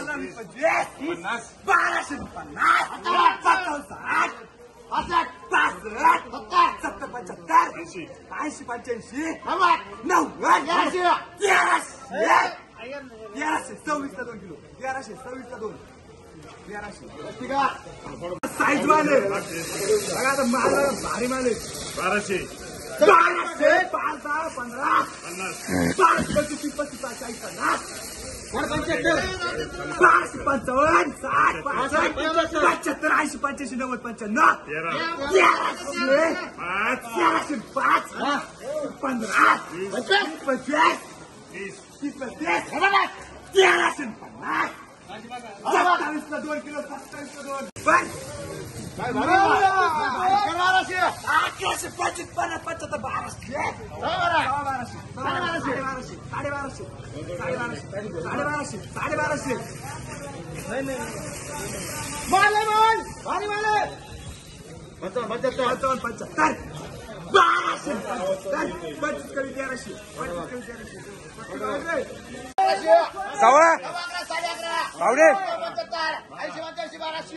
पंधरा पंचवीस पन्नास बाराशे पन्नास साठ पासष्ट सत्तर पंच्याहत्तर ऐंशी ऐंशी पंच्याऐंशी नव्वद तेराशे तेराशे सव्वीसला दोन किलो तेराशे सव्वीसला दोन तेराशे साईज वाले आता माल भारी माले बाराशे बाराशे पाच दहा पंधरा पन्नास पाच पस्तीस पस्तीस पाच चाळीस पन्नास पाचशे पंचावन्न साठ पंच्याहत्तर ऐंशी पंच्याऐंशी नव्वद पंच्याण्णव तेरा तेराशे पाच तेराशे पाच पंधरा पंचवीस तीस पस्तीस तेराशे पन्नास सत्तावीसला दोन किलो सत्तावीसला दोन पण अकराशे पाच पन्नास पंचाहत्तर बाराशे. बाराशे. साडेबाराशे. बाराशे साडेबाराशे. साडेबाराशे. साडेबाराशे. साडेबाराशे. मारले माल साडे अकरा पावणे पंच्याहत्तर. ऐंशी पंच्याऐंशी बाराशे.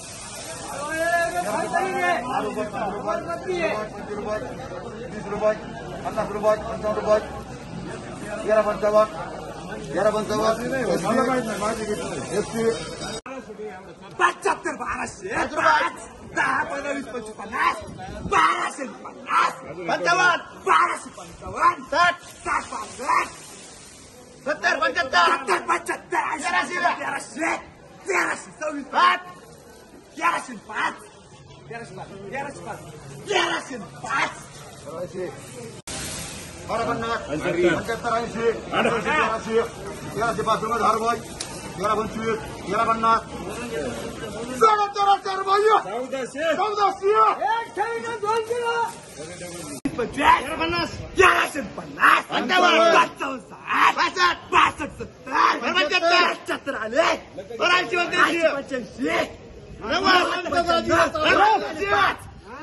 वीस रुपये पन्नास रुपये पंचावन्न रुपये तेरा पंचावन्न तेरा पंचावन्न एसटी पंच्याहत्तर बाराशे दहा पंधरा वीस पंचवीस पन्नास बाराशे पन्नास पंचावन्न बाराशे पंचावन्न साठ साठ पासष्ट सत्तर पंच्याहत्तर. सत्तर पंच्याहत्तर ऐंशी तेराशे. तेराशे सव्वीस पाच quieras en paz. Quieras en paz. Quieras en paz. Ahora van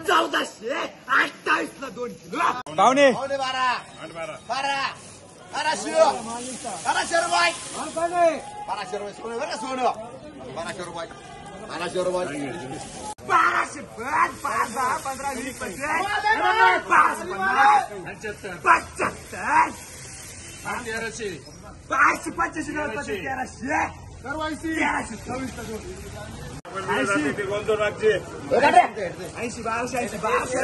चौदाशे अठ्ठावीस ला दोन किलो पाहुणे पावणे बारा बारा बारा बाराशे बाराशे रुपये बाराशे रुपये सोनं बरं सोनं बाराशे रुपये बाराशे रुपये बाराशे पाच पाच दहा पंधरा वीस पंचवीस बाराशे पन्नास पंच्याहत्तर तेराशे बाराशे पंच्याऐंशी तेराशे तेराशे सव्वीस दोन ऐंशी कोणतं राज्य ऐंशी बाराशे ऐंशी बाराशे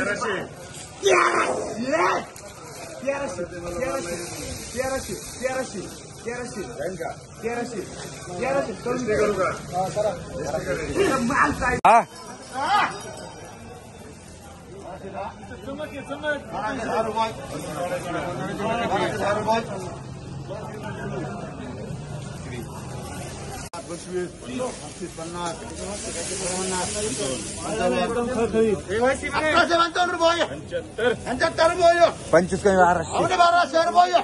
तेराशे तेराशे तेराशे तेराशे तेराशे तेराशे तेराशे तेराशे करू का माल काय हा बाराशे पंचहत्तर बोलो पंचवीस कमी बाराशे बाराशे बोलो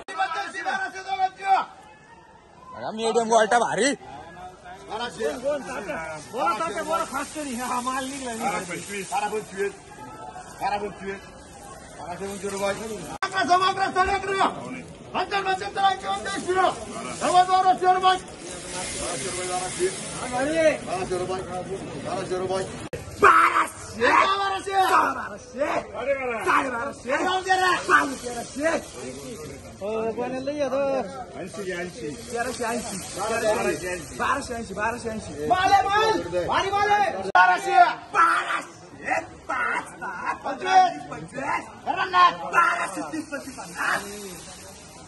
बघा मीडियम गोल्टा भारी पंचवीस बाराशे रुपये जाणार फीस बाराशे रुपये बाराशे रुपये बाराशे बाराशे साडेबाराशे तेराशे ऐंशी घे ऐंशी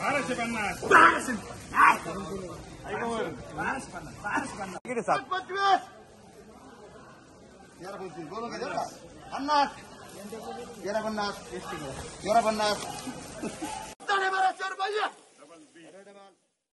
बाराशे पन्नास. बाराशे पन्नास बाराशे पन्नास. बाराशे पन्नास किती सात पंचवीस तेरा? पंचवीस बोलून घे का पन्नास. तेरा पन्नास. तेरा पन्नास साडेबाराशे रुपये